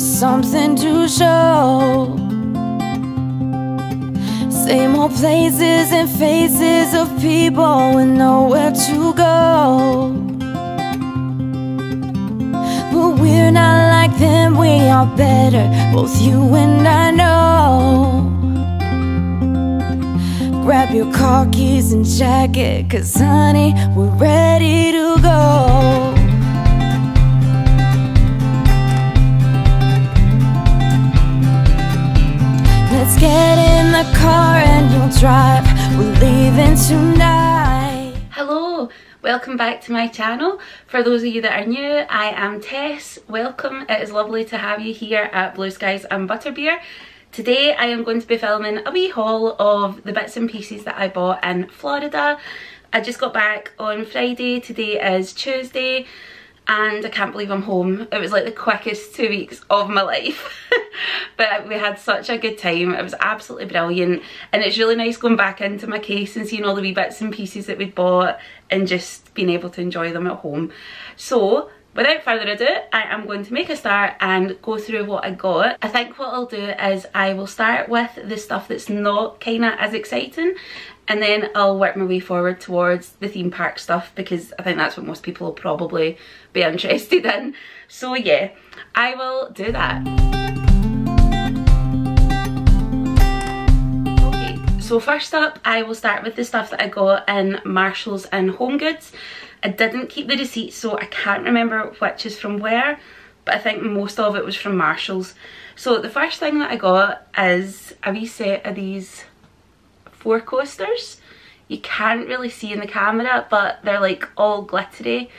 something to show. Same old places and faces of people with nowhere to go. But we're not like them, we are better, both you and I know. Grab your car keys and jacket, cause honey, we're ready to go. Let's get in the car and you'll drive. We're leaving tonight. Hello, welcome back to my channel. For those of you that are new, I am Tess. Welcome, it is lovely to have you here at Blue Skies and Butterbeer. Today I am going to be filming a wee haul of the bits and pieces that I bought in Florida. I just got back on Friday, today is Tuesday and I can't believe I'm home. It was like the quickest two weeks of my life. but we had such a good time. It was absolutely brilliant. And it's really nice going back into my case and seeing all the wee bits and pieces that we'd bought and just being able to enjoy them at home. So without further ado, I am going to make a start and go through what I got. I think what I'll do is I will start with the stuff that's not kind of as exciting and then I'll work my way forward towards the theme park stuff because I think that's what most people will probably be interested in. So yeah, I will do that. Okay, so first up I will start with the stuff that I got in Marshalls and Home Goods. I didn't keep the receipts so I can't remember which is from where but I think most of it was from Marshalls. So the first thing that I got is a wee set of these four coasters. You can't really see in the camera, but they're like all glittery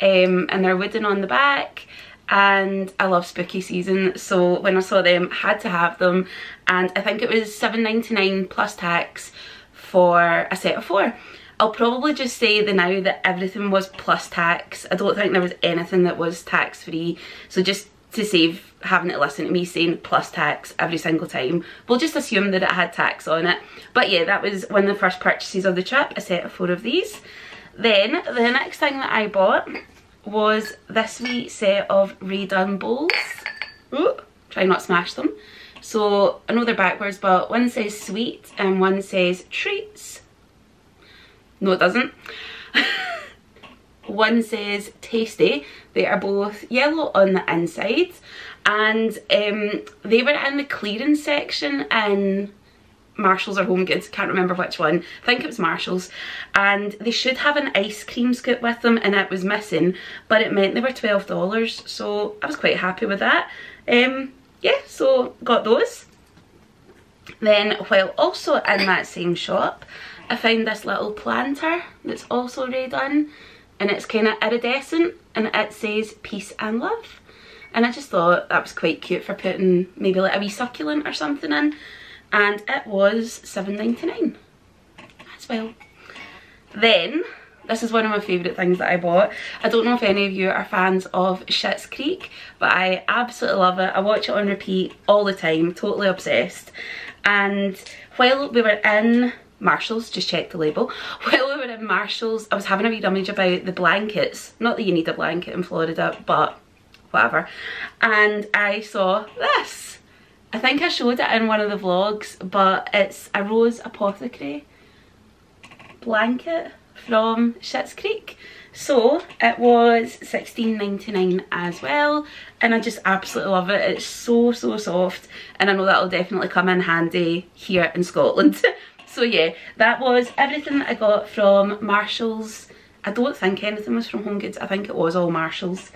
um, and they're wooden on the back and I love spooky season so when I saw them I had to have them and I think it was 7.99 plus tax for a set of four. I'll probably just say the now that everything was plus tax. I don't think there was anything that was tax free so just to save having to listen to me saying plus tax every single time. We'll just assume that it had tax on it. But yeah, that was one of the first purchases of the trip, a set of four of these. Then, the next thing that I bought was this wee set of Rae Dunn bowls. Ooh, try not smash them. So, I know they're backwards, but one says sweet and one says treats. No, it doesn't. one says tasty they are both yellow on the inside and um, they were in the clearance section in Marshalls or Home Goods, can't remember which one, I think it was Marshalls, and they should have an ice cream scoop with them and it was missing, but it meant they were $12, so I was quite happy with that. Um, yeah, so got those. Then while also in that same shop, I found this little planter that's also Rae Dunn. And it's kind of iridescent and it says peace and love and I just thought that was quite cute for putting maybe like a wee succulent or something in and it was 7.99 as well. Then this is one of my favourite things that I bought. I don't know if any of you are fans of Schitt's Creek, but I absolutely love it. I watch it on repeat all the time, totally obsessed. And while we were in Marshalls, just check the label. While we were in Marshalls, I was having a wee rummage about the blankets. Not that you need a blanket in Florida, but whatever. And I saw this. I think I showed it in one of the vlogs, but it's a Rose Apothecary blanket from Schitt's Creek. So it was 16.99 as well and I just absolutely love it. It's so so soft and I know that'll definitely come in handy here in Scotland. So yeah, that was everything that I got from Marshalls. I don't think anything was from Home Goods. I think it was all Marshalls.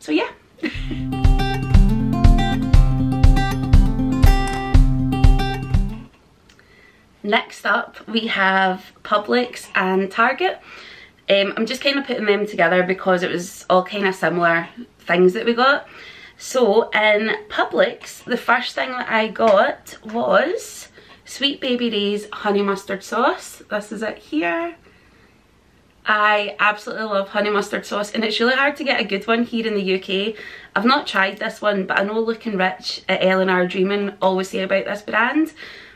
So yeah. Next up we have Publix and Target. Um, I'm just kind of putting them together because it was all kind of similar things that we got. So in Publix, the first thing that I got was Sweet Baby Ray's honey mustard sauce. This is it here. I absolutely love honey mustard sauce and it's really hard to get a good one here in the UK. I've not tried this one but I know Looking Rich at Eleanor Dreaming always say about this brand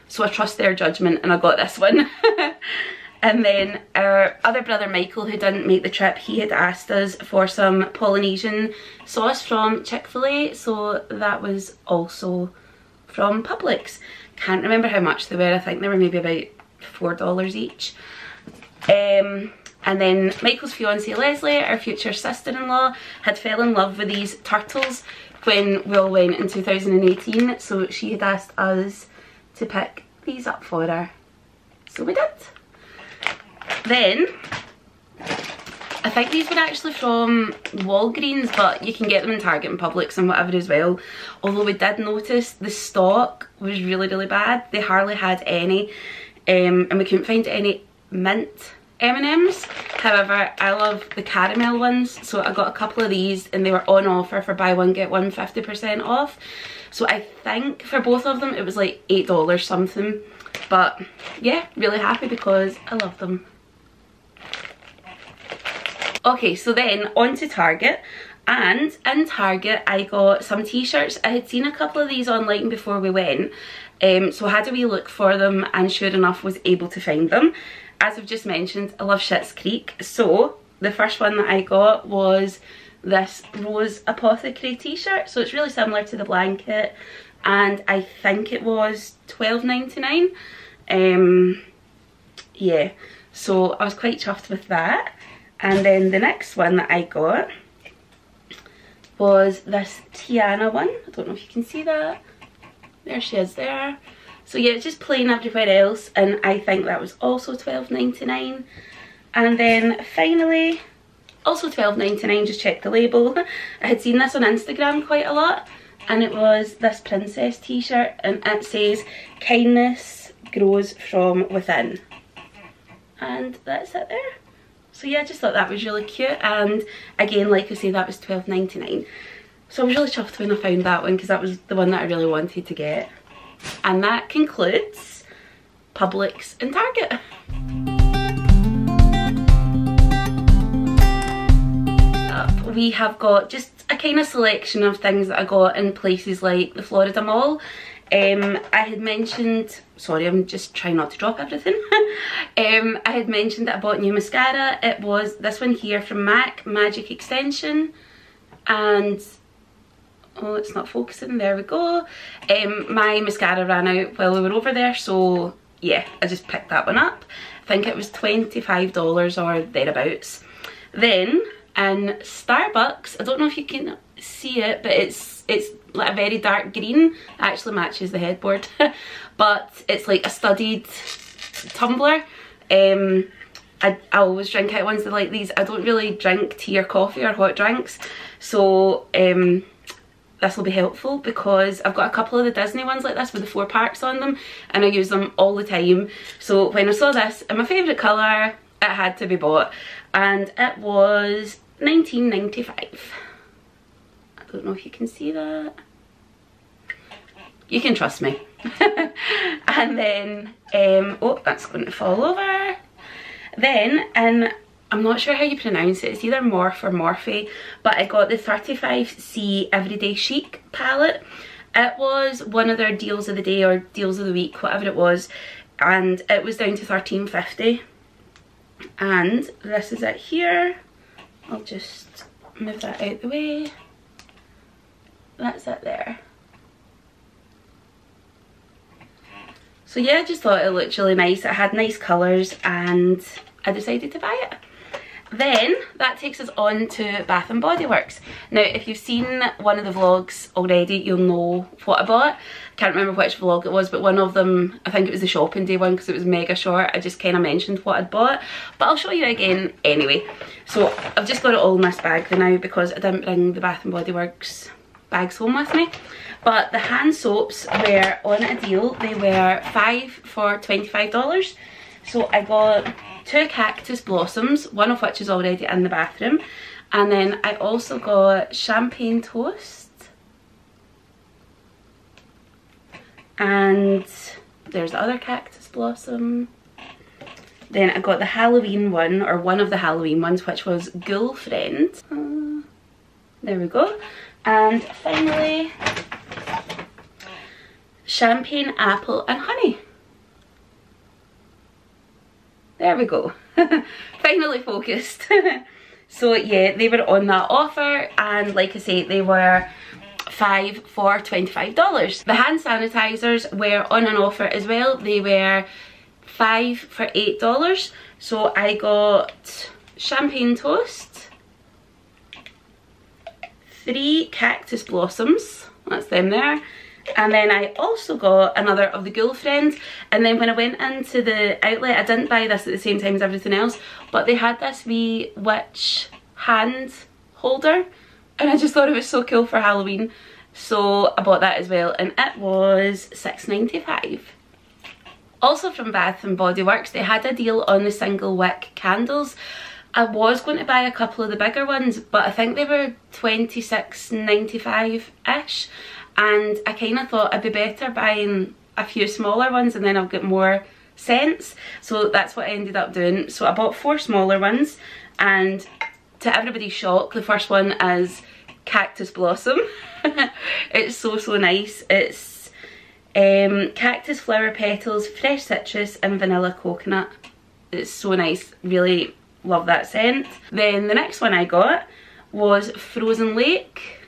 so I trust their judgment and I got this one. And then our other brother Michael who didn't make the trip, he had asked us for some Polynesian sauce from Chick-fil-A. So that was also from Publix. Can't remember how much they were. I think they were maybe about $4 each. Um, and then Michael's fiance Leslie, our future sister-in-law, had fell in love with these turtles when we all went in 2018. So she had asked us to pick these up for her. So we did. Then, I think these were actually from Walgreens, but you can get them in Target and Publix and whatever as well. Although we did notice the stock was really, really bad. They hardly had any, um, and we couldn't find any mint M&Ms. However, I love the caramel ones, so I got a couple of these and they were on offer for buy one get one 50% off. So I think for both of them it was like $8 something. But yeah, really happy because I love them. Okay, so then on to Target. And in Target, I got some t-shirts. I had seen a couple of these online before we went. Um, so I had a wee look for them and sure enough was able to find them as I've just mentioned, I love Schitt's Creek. So the first one that I got was this Rose Apothecary t-shirt. So it's really similar to the blanket and I think it was twelve ninety nine. Um, yeah, so I was quite chuffed with that. And then the next one that I got was this Tiana one. I don't know if you can see that. There she is there. So yeah, it's just plain everywhere else and I think that was also twelve ninety nine. And then finally, also twelve ninety nine. just check the label. I had seen this on Instagram quite a lot and it was this princess t-shirt and it says kindness grows from within. And that's it there. So yeah, I just thought that was really cute and again, like I say, that was twelve ninety nine. So I was really chuffed when I found that one because that was the one that I really wanted to get. And that concludes Publix and Target. we have got just a kind of selection of things that I got in places like the Florida Mall. Um, I had mentioned, sorry I'm just trying not to drop everything. um, I had mentioned that I bought new mascara. It was this one here from MAC, Magic Extension. And oh it's not focusing there we go um my mascara ran out while we were over there so yeah i just picked that one up i think it was 25 dollars or thereabouts then in starbucks i don't know if you can see it but it's it's like a very dark green it actually matches the headboard but it's like a studded tumbler um I, I always drink out ones that like these. I don't really drink tea or coffee or hot drinks. So um, this will be helpful because I've got a couple of the Disney ones like this with the four parks on them and I use them all the time. So when I saw this in my favourite colour, it had to be bought and it was 19.95. I don't know if you can see that. You can trust me. and then, um, oh, that's going to fall over. Then and I'm not sure how you pronounce it, it's either Morph or Morphe, but I got the 35C Everyday Chic palette. It was one of their deals of the day or deals of the week, whatever it was, and it was down to 13.50. And this is it here. I'll just move that out the way. That's it there. So yeah, I just thought it looked really nice. It had nice colours and I decided to buy it. Then that takes us on to Bath and Body Works. Now if you've seen one of the vlogs already you'll know what I bought. I can't remember which vlog it was but one of them, I think it was the shopping day one because it was mega short. I just kind of mentioned what I'd bought but I'll show you again anyway. So I've just got it all in this bag for now because I didn't bring the Bath and Body Works bags home with me. But the hand soaps were on a deal. They were 5 for $25. So I got two cactus blossoms, one of which is already in the bathroom. And then I also got champagne toast. And there's the other cactus blossom. Then I got the Halloween one, or one of the Halloween ones, which was Ghoulfriend. Uh, there we go. And finally, champagne apple and honey. There we go. Finally focused. so yeah, they were on that offer and like I say, they were five for $25. The hand sanitizers were on an offer as well. They were five for $8. So I got champagne toast, three cactus blossoms, that's them there, and then I also got another of the Ghoulfriends and then when I went into the outlet I didn't buy this at the same time as everything else but they had this wee witch hand holder and I just thought it was so cool for Halloween so I bought that as well and it was 6.95. Also from Bath and Body Works they had a deal on the single wick candles I was going to buy a couple of the bigger ones but I think they were 26.95 ish and I kind of thought I'd be better buying a few smaller ones and then I'll get more scents so that's what I ended up doing. So I bought four smaller ones and to everybody's shock the first one is cactus blossom. It's so so nice. It's um, cactus flower petals fresh citrus and vanilla coconut. It's so nice. Really love that scent. Then the next one I got was frozen lake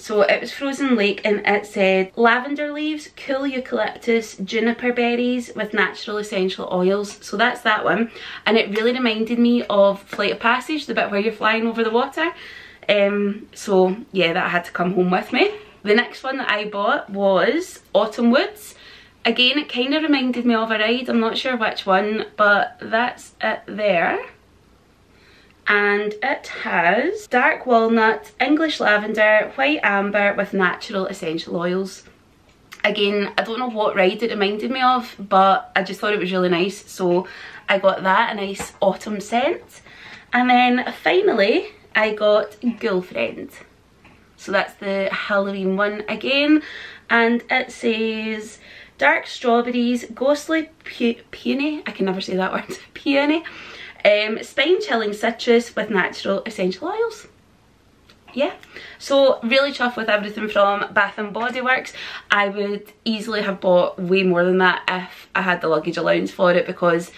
So it was frozen lake and it said lavender leaves, cool eucalyptus, juniper berries with natural essential oils. So that's that one. And it really reminded me of Flight of Passage, the bit where you're flying over the water. Um, so yeah, that had to come home with me. The next one that I bought was Autumn Woods. Again, it kind of reminded me of a ride. I'm not sure which one, but that's it there and it has dark walnut, English lavender, white amber with natural essential oils. Again, I don't know what ride it reminded me of, but I just thought it was really nice, so I got that, a nice autumn scent. And then finally, I got Ghoulfriend. So that's the Halloween one again, and it says dark strawberries, ghostly peony, I can never say that word, peony, um, spine chilling citrus with natural essential oils. Yeah, so really chuffed with everything from Bath and Body Works. I would easily have bought way more than that if I had the luggage allowance for it because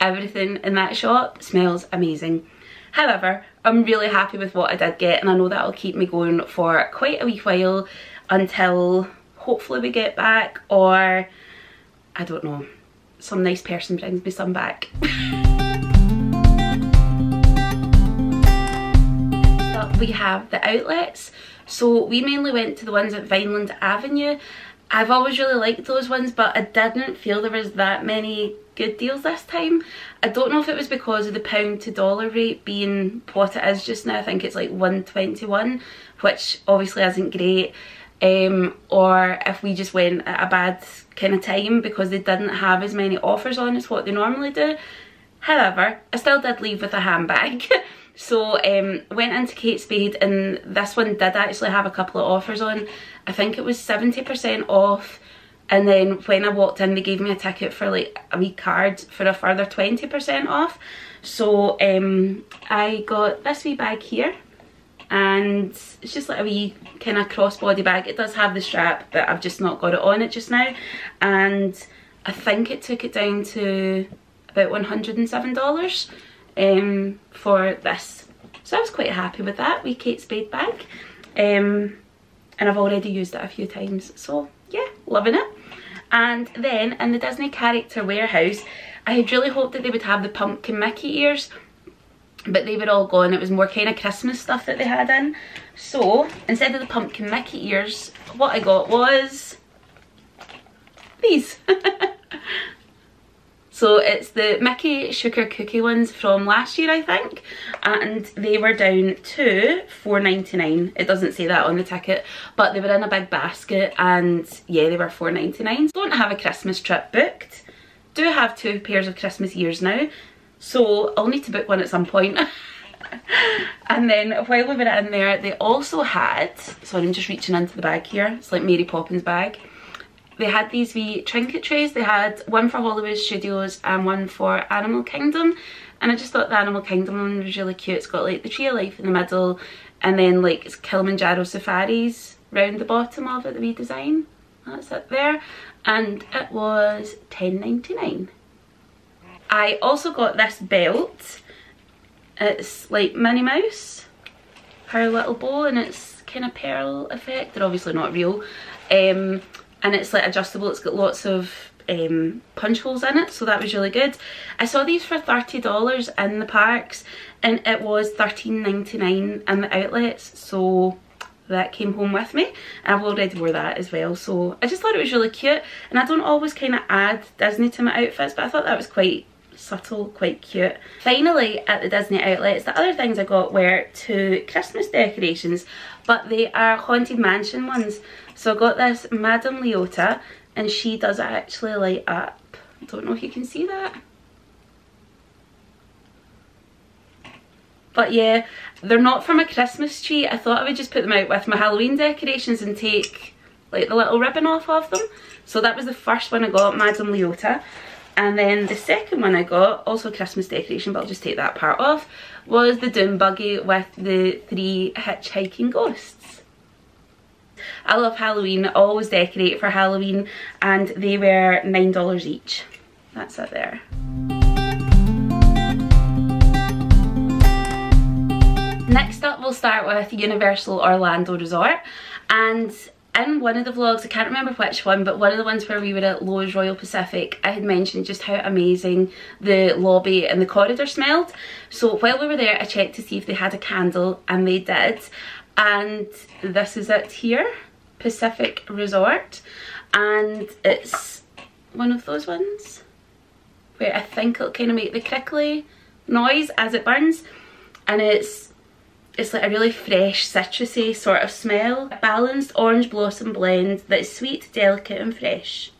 everything in that shop smells amazing. However, I'm really happy with what I did get and I know that'll keep me going for quite a wee while until hopefully we get back or I don't know, some nice person brings me some back. we have the outlets. So we mainly went to the ones at Vineland Avenue. I've always really liked those ones but I didn't feel there was that many good deals this time. I don't know if it was because of the pound to dollar rate being what it is just now. I think it's like 121 which obviously isn't great. Um, or if we just went at a bad kind of time because they didn't have as many offers on as what they normally do. However, I still did leave with a handbag. So um, went into Kate Spade and this one did actually have a couple of offers on. I think it was 70% off and then when I walked in they gave me a ticket for like a wee card for a further 20% off. So um, I got this wee bag here and it's just like a wee kind of crossbody bag. It does have the strap but I've just not got it on it just now and I think it took it down to about $107 um, for this. So I was quite happy with that, wee Kate Spade bag. Um, and I've already used it a few times, so yeah, loving it. And then in the Disney Character Warehouse, I had really hoped that they would have the pumpkin Mickey ears, but they were all gone. It was more kind of Christmas stuff that they had in. So instead of the pumpkin Mickey ears, what I got was these. So it's the Mickey Sugar Cookie ones from last year, I think. And they were down to four ninety nine. It doesn't say that on the ticket, but they were in a big basket and yeah, they were four ninety nine. Don't have a Christmas trip booked. Do have two pairs of Christmas ears now. So I'll need to book one at some point. and then while we were in there, they also had, sorry I'm just reaching into the bag here, it's like Mary Poppins bag they had these wee trinket trays. They had one for Hollywood Studios and one for Animal Kingdom. And I just thought the Animal Kingdom one was really cute. It's got like the tree of life in the middle and then like it's Kilimanjaro safaris round the bottom of it, the wee design. That's it there. And it was 10 99 I also got this belt. It's like Minnie Mouse, her little bow, and it's kind of pearl effect. They're obviously not real. Um, and it's like adjustable. It's got lots of um, punch holes in it, so that was really good. I saw these for $30 in the parks, and it was $13.99 in the outlets, so that came home with me I've already wore that as well so I just thought it was really cute and I don't always kind of add Disney to my outfits but I thought that was quite subtle, quite cute. Finally, at the Disney outlets, the other things I got were two Christmas decorations, but they are Haunted Mansion ones. So I got this Madame Leota, and she does actually light up. I don't know if you can see that. But yeah, they're not from a Christmas tree. I thought I would just put them out with my Halloween decorations and take like the little ribbon off of them. So that was the first one I got, Madame Leota. And then the second one I got, also Christmas decoration, but I'll just take that part off, was the Doom Buggy with the three hitchhiking ghosts. I love Halloween, always decorate for Halloween, and they were $9 each. That's it there. Next up we'll start with Universal Orlando Resort and in one of the vlogs, I can't remember which one, but one of the ones where we were at Loews Royal Pacific, I had mentioned just how amazing the lobby and the corridor smelled. So while we were there, I checked to see if they had a candle, and they did. And this is it here, Pacific Resort. And it's one of those ones where I think it'll kind of make the crickly noise as it burns. And it's it's like a really fresh citrusy sort of smell. A balanced orange blossom blend that is sweet, delicate and fresh.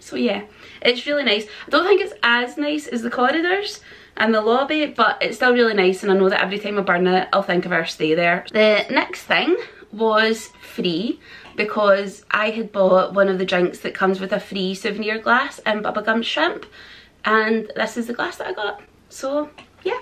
So yeah, it's really nice. I don't think it's as nice as the corridors and the lobby, but it's still really nice and I know that every time I burn it, I'll think of our stay there. The next thing was free because I had bought one of the drinks that comes with a free souvenir glass and Bubba Gump Shrimp and this is the glass that I got. So yeah,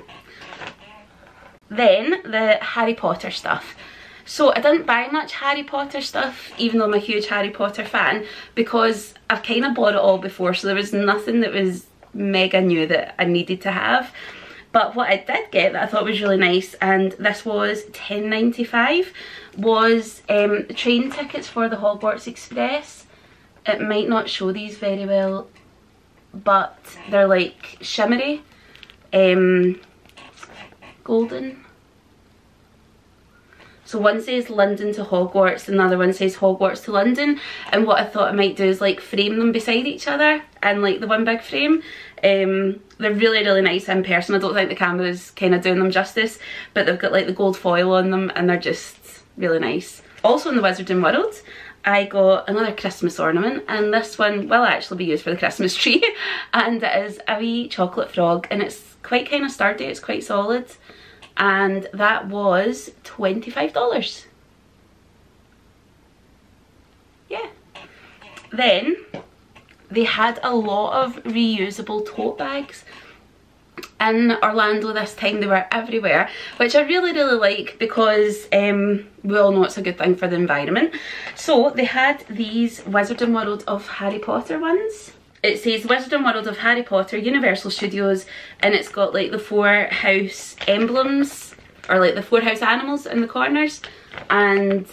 then the Harry Potter stuff. So I didn't buy much Harry Potter stuff, even though I'm a huge Harry Potter fan, because I've kind of bought it all before, so there was nothing that was mega new that I needed to have. But what I did get that I thought was really nice, and this was 10 95 was um, train tickets for the Hogwarts Express. It might not show these very well, but they're like shimmery. Um, golden. So one says London to Hogwarts, another one says Hogwarts to London. And what I thought I might do is like frame them beside each other and like the one big frame. Um, they're really, really nice in person. I don't think the camera's kind of doing them justice, but they've got like the gold foil on them and they're just really nice. Also in the Wizarding World, I got another Christmas ornament and this one will actually be used for the Christmas tree and it is a wee chocolate frog and it's quite kind of sturdy, it's quite solid and that was $25. Yeah. Then they had a lot of reusable tote bags in Orlando this time they were everywhere which I really really like because um, we all know it's a good thing for the environment so they had these Wizarding World of Harry Potter ones it says Wizarding World of Harry Potter Universal Studios and it's got like the four house emblems or like the four house animals in the corners and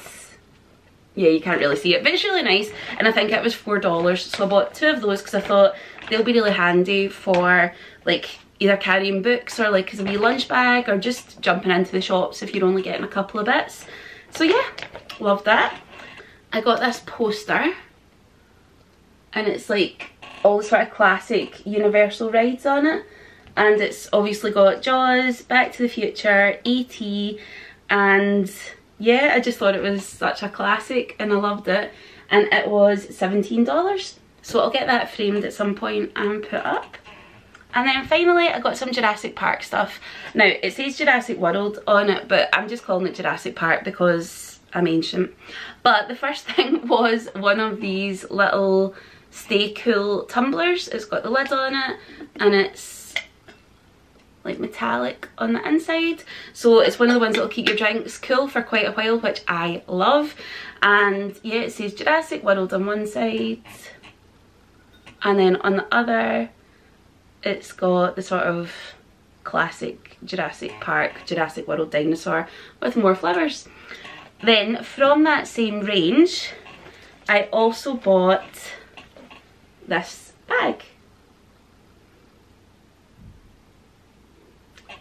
yeah you can't really see it but it's really nice and I think it was four dollars so I bought two of those because I thought they'll be really handy for like either carrying books or like as a wee lunch bag or just jumping into the shops if you're only getting a couple of bits. So yeah love that. I got this poster and it's like all the sort of classic Universal rides on it and it's obviously got Jaws, Back to the Future, E.T. and yeah I just thought it was such a classic and I loved it and it was $17 so I'll get that framed at some point and put up. And then finally I got some Jurassic Park stuff. Now it says Jurassic World on it but I'm just calling it Jurassic Park because I'm ancient. But the first thing was one of these little Stay Cool tumblers. It's got the lid on it and it's like metallic on the inside. So it's one of the ones that will keep your drinks cool for quite a while which I love. And yeah it says Jurassic World on one side. And then on the other it's got the sort of classic Jurassic Park Jurassic World dinosaur with more flowers. Then from that same range I also bought this bag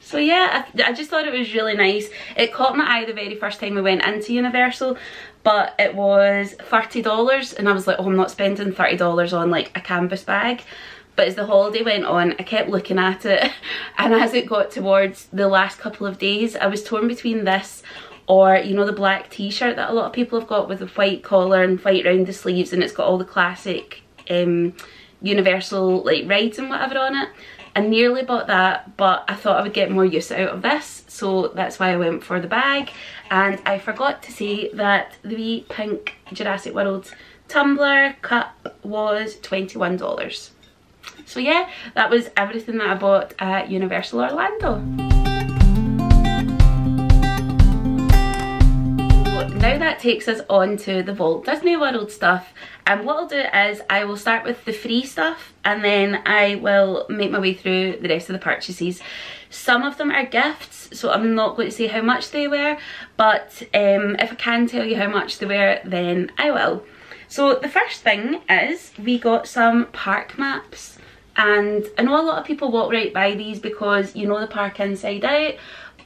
So yeah, I, I, just thought it was really nice. It caught my eye the very first time we went into Universal, but it was $30 and I was like, oh, I'm not spending $30 on like a canvas bag. But as the holiday went on, I kept looking at it and as it got towards the last couple of days, I was torn between this or you know the black t-shirt that a lot of people have got with the white collar and white round the sleeves and it's got all the classic um, universal like rides and whatever on it I nearly bought that, but I thought I would get more use out of this, so that's why I went for the bag. And I forgot to say that the wee pink Jurassic World tumbler cup was $21. So yeah, that was everything that I bought at Universal Orlando. now that takes us on to the Walt Disney World stuff and what I'll do is I will start with the free stuff and then I will make my way through the rest of the purchases. Some of them are gifts so I'm not going to say how much they were but um, if I can tell you how much they were then I will. So the first thing is we got some park maps and I know a lot of people walk right by these because you know the park inside out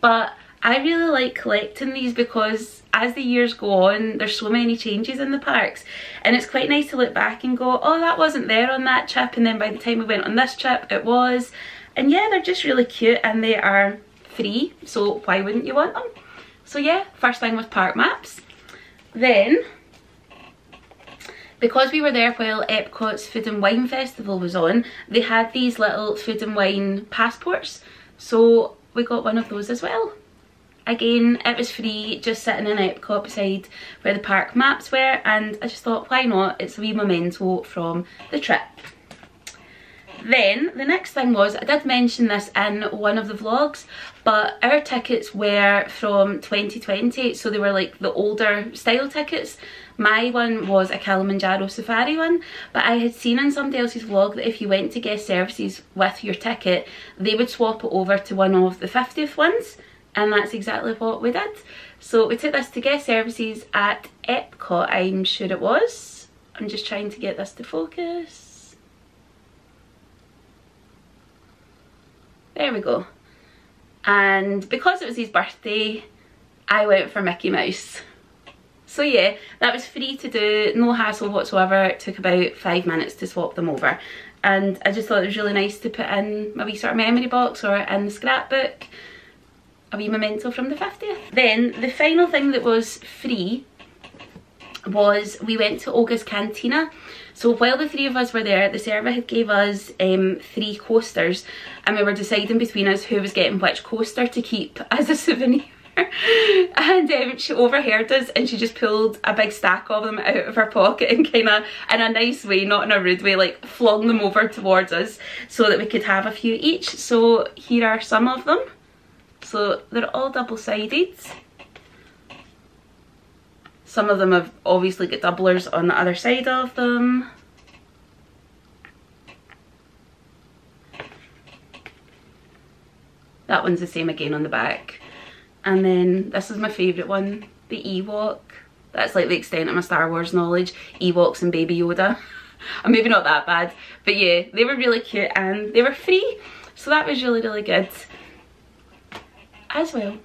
but I really like collecting these because as the years go on there's so many changes in the parks and it's quite nice to look back and go oh that wasn't there on that trip and then by the time we went on this trip it was and yeah they're just really cute and they are free so why wouldn't you want them so yeah first thing was park maps then because we were there while Epcot's Food and Wine Festival was on, they had these little food and wine passports. So we got one of those as well. Again, it was free, just sitting in Epcot beside where the park maps were and I just thought, why not? It's a wee memento from the trip. Then the next thing was, I did mention this in one of the vlogs, but our tickets were from 2020, so they were like the older style tickets. My one was a Kilimanjaro safari one, but I had seen in somebody else's vlog that if you went to guest services with your ticket, they would swap it over to one of the 50th ones and that's exactly what we did. So we took this to guest services at Epcot, I'm sure it was. I'm just trying to get this to focus. There we go. And because it was his birthday, I went for Mickey Mouse. So yeah, that was free to do, no hassle whatsoever. It took about five minutes to swap them over. And I just thought it was really nice to put in my wee sort of memory box or in the scrapbook a wee memento from the 50th. Then the final thing that was free was we went to Oga's Cantina. So while the three of us were there, the server had gave us um, three coasters and we were deciding between us who was getting which coaster to keep as a souvenir. and um, she overheard us and she just pulled a big stack of them out of her pocket and kind of in a nice way not in a rude way like flung them over towards us so that we could have a few each so here are some of them so they're all double-sided. Some of them have obviously got doublers on the other side of them. That one's the same again on the back. And then this is my favourite one, the Ewok. That's like the extent of my Star Wars knowledge. Ewoks and Baby Yoda. I'm uh, maybe not that bad. But yeah, they were really cute and they were free. So that was really, really good as well.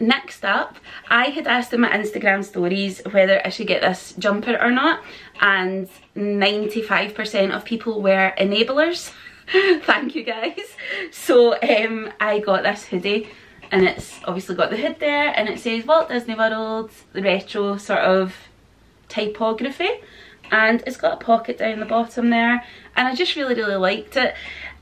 Next up, I had asked in my Instagram stories whether I should get this jumper or not and 95% of people were enablers. Thank you guys. So um, I got this hoodie and it's obviously got the hood there and it says Walt Disney World, retro sort of typography and it's got a pocket down the bottom there and I just really really liked it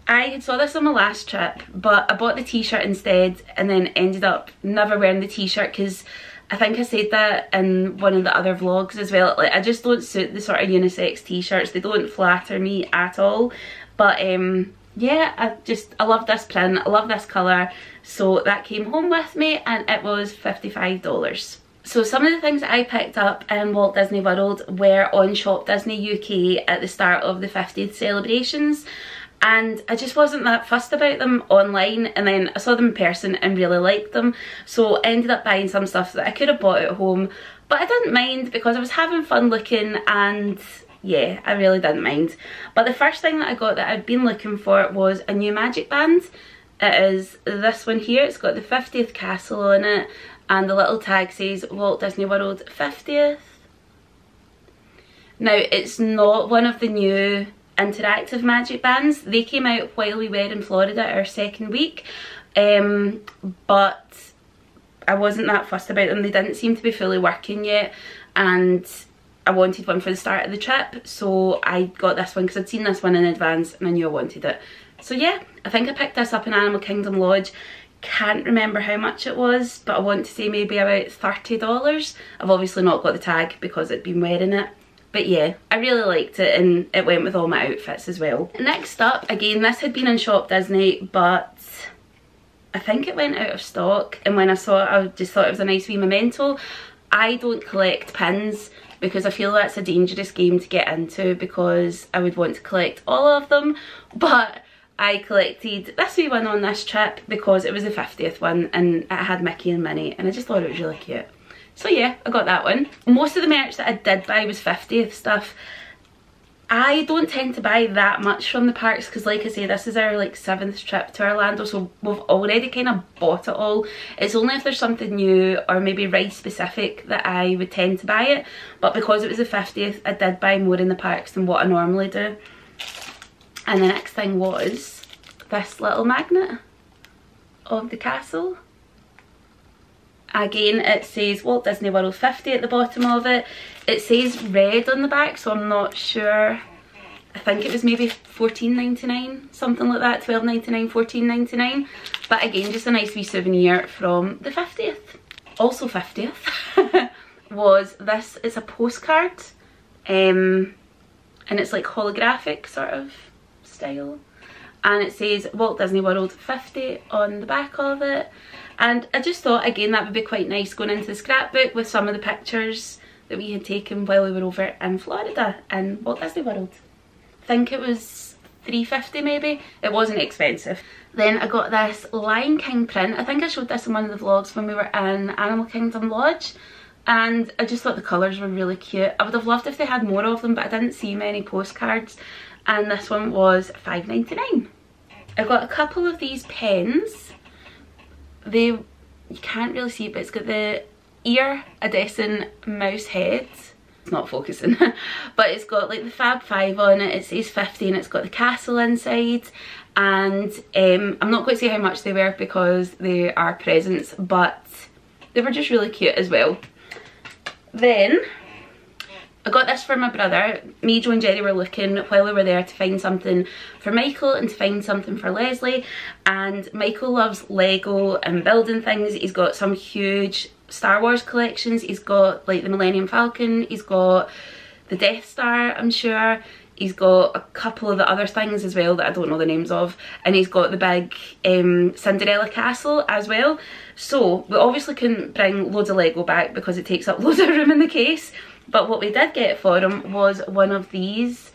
I saw this on my last trip, but I bought the t-shirt instead and then ended up never wearing the t-shirt because I think I said that in one of the other vlogs as well. Like I just don't suit the sort of unisex t-shirts. They don't flatter me at all. But um, yeah, I just, I love this print, I love this colour. So that came home with me and it was $55. So some of the things that I picked up in Walt Disney World were on Shop Disney UK at the start of the 50th celebrations and I just wasn't that fussed about them online and then I saw them in person and really liked them. So I ended up buying some stuff that I could have bought at home but I didn't mind because I was having fun looking and yeah I really didn't mind. But the first thing that I got that I'd been looking for was a new magic band. It is this one here. It's got the 50th castle on it and the little tag says Walt Disney World 50th now it's not one of the new interactive magic bands. They came out while we were in Florida our second week um, but I wasn't that fussed about them. They didn't seem to be fully working yet and I wanted one for the start of the trip so I got this one because I'd seen this one in advance and I knew I wanted it. So yeah, I think I picked this up in Animal Kingdom Lodge. Can't remember how much it was, but I want to say maybe about $30. I've obviously not got the tag because I'd been wearing it. But yeah, I really liked it and it went with all my outfits as well. Next up, again, this had been in Shop Disney, but I think it went out of stock. And when I saw it, I just thought it was a nice wee memento. I don't collect pins because I feel that's a dangerous game to get into because I would want to collect all of them. But I collected this wee one on this trip because it was the 50th one and it had Mickey and Minnie and I just thought it was really cute. So yeah, I got that one. Most of the merch that I did buy was 50th stuff. I don't tend to buy that much from the parks because like I say this is our like seventh trip to Orlando so we've already kind of bought it all. It's only if there's something new or maybe ride specific that I would tend to buy it but because it was the 50th I did buy more in the parks than what I normally do. And the next thing was this little magnet of the castle Again, it says Walt Disney World 50 at the bottom of it. It says red on the back, so I'm not sure. I think it was maybe 14.99, something like that, 12.99, 14.99. But again, just a nice wee souvenir from the 50th. Also 50th was this, it's a postcard. Um, and it's like holographic sort of style. And it says Walt Disney World 50 on the back of it and I just thought again that would be quite nice going into the scrapbook with some of the pictures that we had taken while we were over in Florida in Walt Disney World. I think it was 350 maybe. It wasn't expensive. Then I got this Lion King print. I think I showed this in one of the vlogs when we were in Animal Kingdom Lodge and I just thought the colours were really cute. I would have loved if they had more of them but I didn't see many postcards and this one was 5 99 I got a couple of these pens they you can't really see but it's got the iridescent mouse head it's not focusing but it's got like the fab five on it. It says 50 and it's got the castle inside. And um, i'm not to say how much they were because they are presents but they were just really cute as well. Then I got this for my brother. Me, Joe and Jerry were looking while we were there to find something for Michael and to find something for Leslie. And Michael loves Lego and building things. He's got some huge Star Wars collections. He's got like the Millennium Falcon. He's got the Death Star, I'm sure. He's got a couple of the other things as well that I don't know the names of. And he's got the big um, Cinderella castle as well. So we obviously couldn't bring loads of Lego back because it takes up loads of room in the case. But what we did get for him was one of these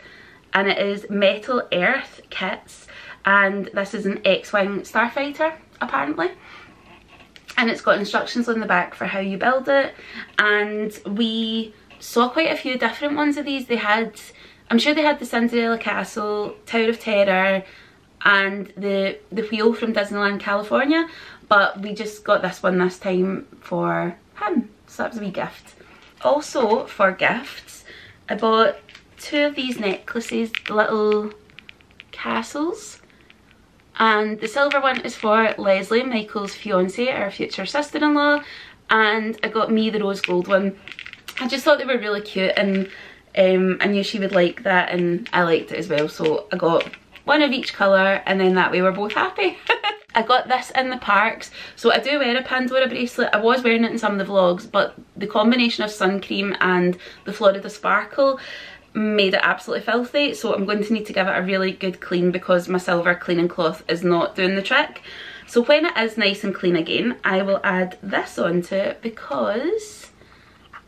and it is Metal Earth kits. And this is an X-Wing Starfighter apparently. And it's got instructions on the back for how you build it. And we saw quite a few different ones of these. They had, I'm sure they had the Cinderella Castle, Tower of Terror and the, the wheel from Disneyland California. But we just got this one this time for him. So that was a wee gift. Also, for gifts, I bought two of these necklaces, little castles. And the silver one is for Leslie, Michael's fiance, our future sister-in-law. And I got me the rose gold one. I just thought they were really cute and um, I knew she would like that and I liked it as well. So I got one of each colour and then that way we're both happy. I got this in the parks. So I do wear a Pandora bracelet. I was wearing it in some of the vlogs, but the combination of sun cream and the Florida Sparkle made it absolutely filthy so I'm going to need to give it a really good clean because my silver cleaning cloth is not doing the trick. So when it is nice and clean again I will add this onto it because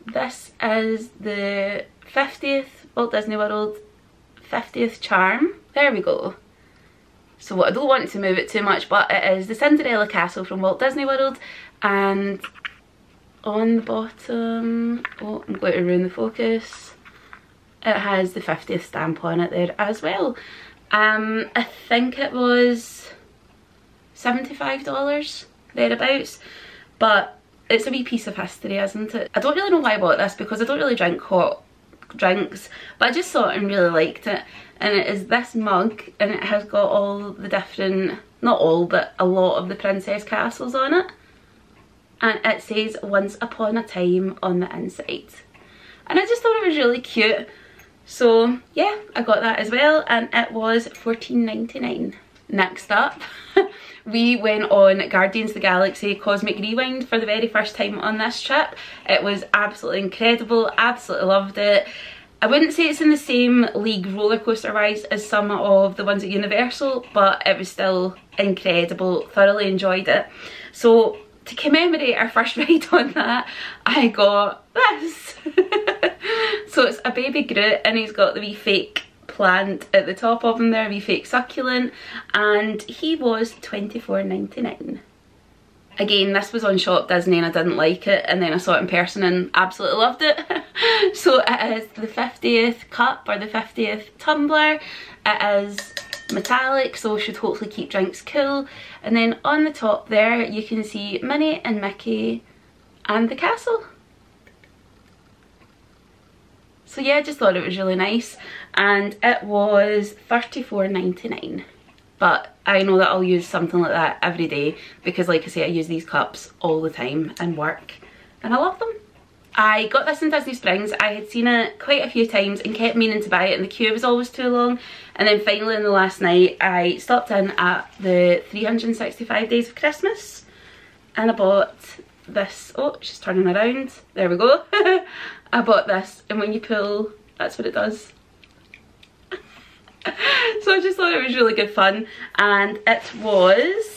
this is the 50th Walt Disney World 50th charm. There we go. So I don't want to move it too much but it is the Cinderella Castle from Walt Disney World and on the bottom, oh I'm going to ruin the focus, it has the 50th stamp on it there as well. Um, I think it was $75 thereabouts but it's a wee piece of history isn't it? I don't really know why I bought this because I don't really drink hot drinks but I just saw it and really liked it and it is this mug and it has got all the different, not all but a lot of the princess castles on it. And it says once upon a time on the inside. And I just thought it was really cute. So yeah I got that as well and it was 14.99 next up we went on Guardians of the Galaxy Cosmic Rewind for the very first time on this trip. It was absolutely incredible absolutely loved it I wouldn't say it's in the same league roller coaster wise as some of the ones at Universal but it was still incredible thoroughly enjoyed it so to commemorate our first ride on that, I got this. so it's a baby Groot and he's got the wee fake plant at the top of him there, a wee fake succulent, and he was 24.99. Again, this was on Shop Disney and I didn't like it and then I saw it in person and absolutely loved it. so it is the 50th cup or the 50th tumbler. It is metallic so should hopefully keep drinks cool and then on the top there you can see Minnie and Mickey and the castle so yeah I just thought it was really nice and it was 34.99 but I know that I'll use something like that every day because like I say I use these cups all the time and work and I love them I got this in Disney Springs. I had seen it quite a few times and kept meaning to buy it and the queue was always too long. And then finally in the last night I stopped in at the 365 Days of Christmas and I bought this. Oh, she's turning around. There we go. I bought this and when you pull, that's what it does. so I just thought it was really good fun. And it was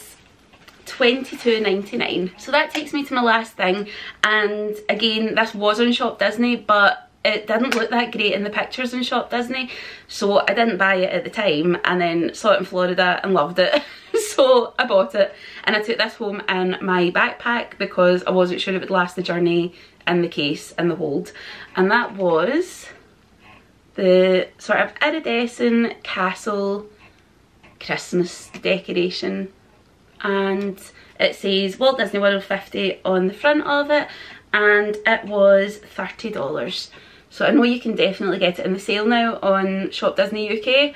22.99 so that takes me to my last thing. And again this was on shop disney but it didn't look that great in the pictures in shop disney. So i didn't buy it at the time and then saw it in florida and loved it. So i bought it and i took this home in my backpack because i wasn't sure it would last the journey in the case in the hold. And that was the sort of iridescent castle christmas decoration and it says Walt Disney World 50 on the front of it and it was $30 so I know you can definitely get it in the sale now on Shop Disney UK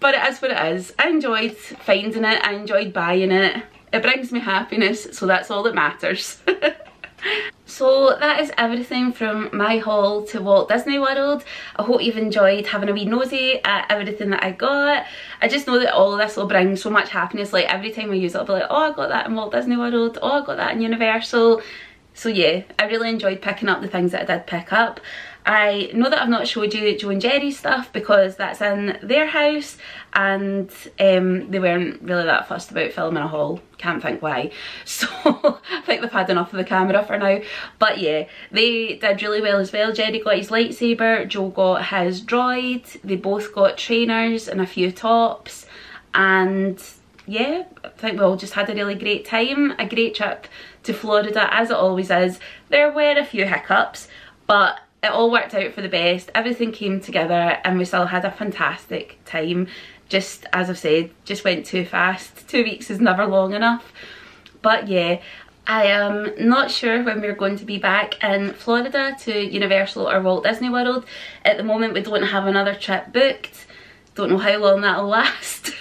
but it is what it is. I enjoyed finding it, I enjoyed buying it, it brings me happiness so that's all that matters. So that is everything from my haul to Walt Disney World. I hope you've enjoyed having a wee nosy at everything that I got. I just know that all of this will bring so much happiness. Like every time I use it I'll be like, oh I got that in Walt Disney World, oh I got that in Universal. So yeah, I really enjoyed picking up the things that I did pick up. I know that I've not showed you Joe and Jerry's stuff because that's in their house and um, they weren't really that fussed about filming a haul. Can't think why. So I think they've had enough of the camera for now. But yeah, they did really well as well. Jerry got his lightsaber, Joe got his droid, they both got trainers and a few tops and yeah, I think we all just had a really great time, a great trip to Florida as it always is. There were a few hiccups but it all worked out for the best. Everything came together and we still had a fantastic time. Just as I've said just went too fast. Two weeks is never long enough. But yeah I am not sure when we're going to be back in Florida to Universal or Walt Disney World. At the moment we don't have another trip booked don't know how long that'll last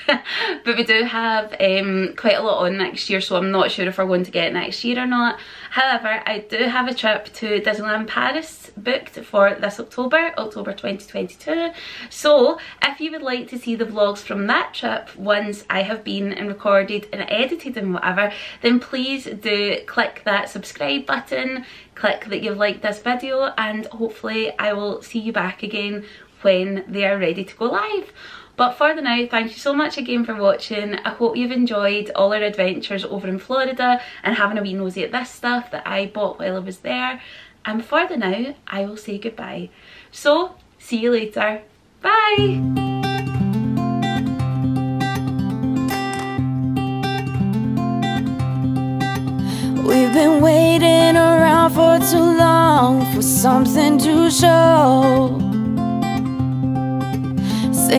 but we do have um, quite a lot on next year so I'm not sure if we're going to get next year or not. However I do have a trip to Disneyland Paris booked for this October October 2022 so if you would like to see the vlogs from that trip once I have been and recorded and edited and whatever then please do click that subscribe button click that you've liked this video and hopefully I will see you back again when they are ready to go live. But for the now, thank you so much again for watching. I hope you've enjoyed all our adventures over in Florida and having a wee nosy at this stuff that I bought while I was there. And for the now, I will say goodbye. So, see you later. Bye! We've been waiting around for too long for something to show.